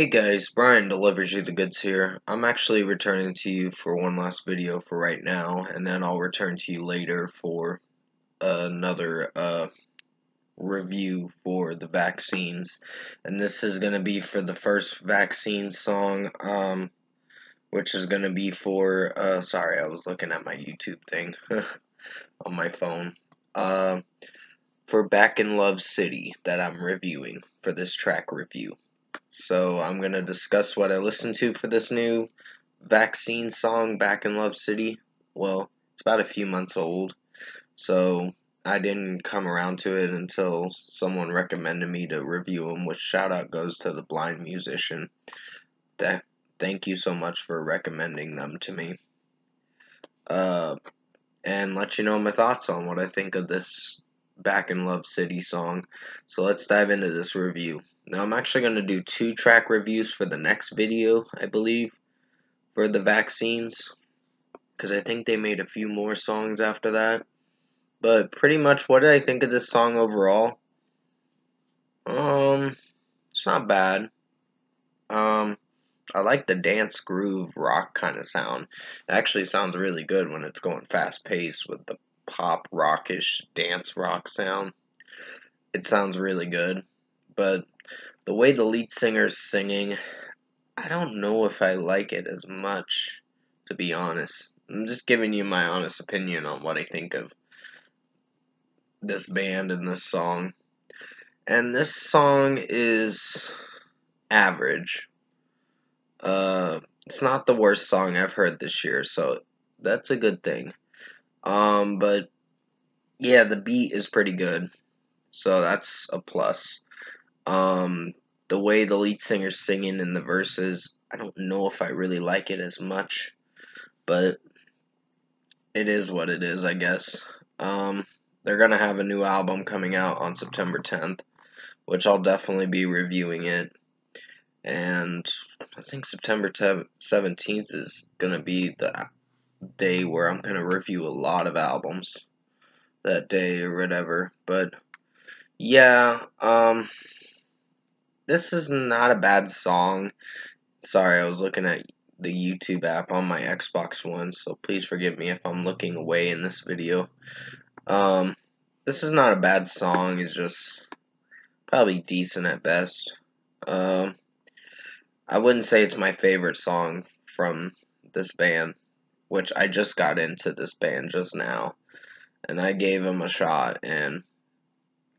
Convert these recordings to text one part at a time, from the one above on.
Hey guys, Bryan delivers you the goods here. I'm actually returning to you for one last video for right now, and then I'll return to you later for another uh, review for the vaccines. And this is going to be for the first vaccine song, um, which is going to be for, uh, sorry, I was looking at my YouTube thing on my phone. Uh, for Back in Love City that I'm reviewing for this track review. So I'm going to discuss what I listened to for this new vaccine song, Back in Love City. Well, it's about a few months old, so I didn't come around to it until someone recommended me to review them, which shout out goes to the blind musician. That, thank you so much for recommending them to me. Uh, and let you know my thoughts on what I think of this Back in Love City song. So let's dive into this review. Now I'm actually going to do two track reviews for the next video, I believe, for the vaccines. Because I think they made a few more songs after that. But pretty much what did I think of this song overall? Um, it's not bad. Um, I like the dance groove rock kind of sound. It actually sounds really good when it's going fast paced with the pop rockish dance rock sound. It sounds really good, but the way the lead singer's singing, I don't know if I like it as much, to be honest. I'm just giving you my honest opinion on what I think of this band and this song. And this song is average. Uh, it's not the worst song I've heard this year, so that's a good thing. Um, but yeah, the beat is pretty good, so that's a plus. Um, the way the lead singer's singing in the verses, I don't know if I really like it as much, but it is what it is, I guess. Um, they're gonna have a new album coming out on September 10th, which I'll definitely be reviewing it. And I think September 17th is gonna be the day where I'm gonna review a lot of albums that day or whatever. But yeah, um, this is not a bad song. Sorry, I was looking at the YouTube app on my Xbox One, so please forgive me if I'm looking away in this video. Um, this is not a bad song. It's just probably decent at best. Um, I wouldn't say it's my favorite song from this band which I just got into this band just now, and I gave them a shot and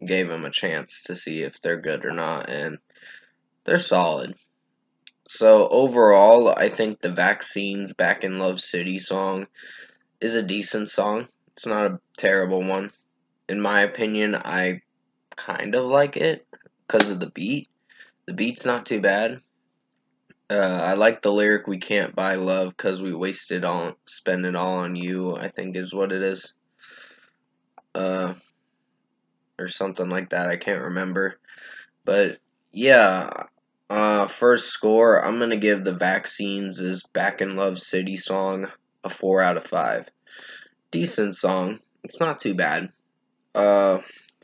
gave them a chance to see if they're good or not, and they're solid. So overall, I think the Vaccines Back in Love City song is a decent song. It's not a terrible one. In my opinion, I kind of like it because of the beat. The beat's not too bad. Uh, I like the lyric "We can't buy love because we wasted all, spend it all on you." I think is what it is, uh, or something like that. I can't remember, but yeah. Uh, first score, I'm gonna give the vaccines is "Back in Love City" song a four out of five. Decent song. It's not too bad. Uh,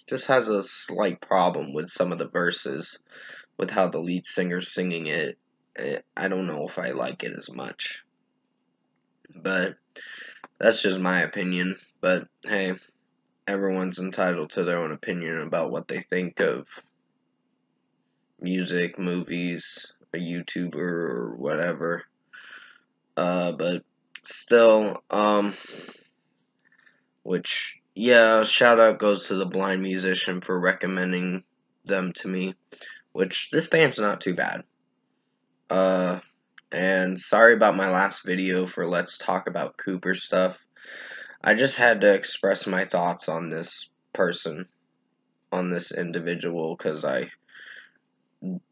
just has a slight problem with some of the verses, with how the lead singer's singing it I don't know if I like it as much. But that's just my opinion. But hey, everyone's entitled to their own opinion about what they think of music, movies, a YouTuber, or whatever. Uh, but still, um, which, yeah, shout out goes to the blind musician for recommending them to me, which this band's not too bad. Uh, and sorry about my last video for Let's Talk About Cooper stuff. I just had to express my thoughts on this person, on this individual, because I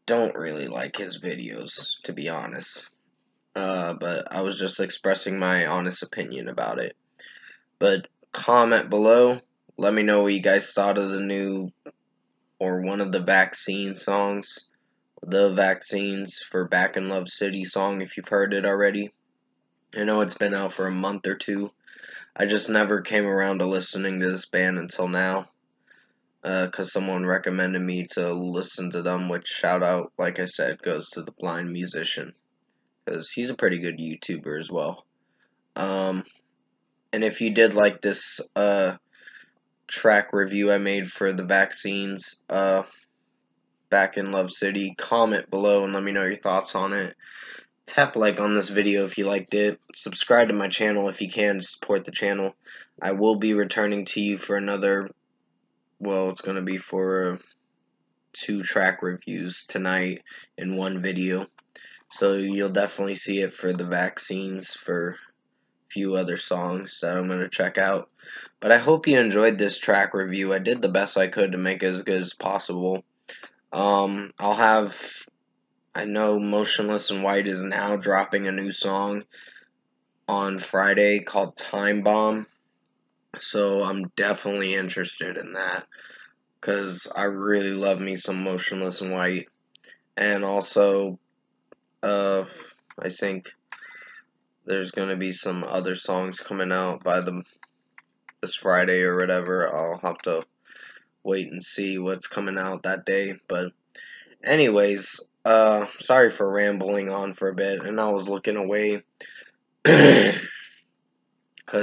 don't really like his videos, to be honest. Uh, but I was just expressing my honest opinion about it. But comment below. Let me know what you guys thought of the new or one of the vaccine songs the vaccines for Back in Love City song if you've heard it already. I know it's been out for a month or two. I just never came around to listening to this band until now. Because uh, someone recommended me to listen to them, which shout out, like I said, goes to the blind musician because he's a pretty good YouTuber as well. Um, and if you did like this uh, track review I made for the vaccines uh, back in Love City, comment below and let me know your thoughts on it. Tap like on this video if you liked it. Subscribe to my channel if you can to support the channel. I will be returning to you for another, well, it's going to be for two track reviews tonight in one video. So you'll definitely see it for the vaccines for a few other songs that I'm going to check out. But I hope you enjoyed this track review. I did the best I could to make it as good as possible. Um, I'll have, I know Motionless in White is now dropping a new song on Friday called Time Bomb. So I'm definitely interested in that because I really love me some Motionless in White. And also, uh, I think there's going to be some other songs coming out by the this Friday or whatever. I'll have to wait and see what's coming out that day. But anyways, uh sorry for rambling on for a bit and I was looking away cuz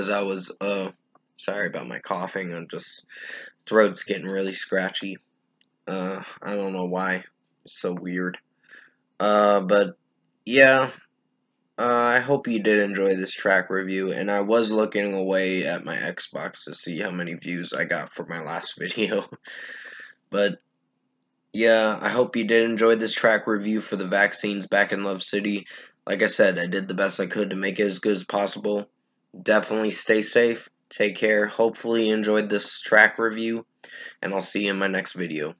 I was uh sorry about my coughing. I'm just throat's getting really scratchy. Uh I don't know why. It's so weird. Uh but yeah, uh, I hope you did enjoy this track review, and I was looking away at my Xbox to see how many views I got for my last video. but, yeah, I hope you did enjoy this track review for the vaccines back in Love City. Like I said, I did the best I could to make it as good as possible. Definitely stay safe, take care, hopefully you enjoyed this track review, and I'll see you in my next video.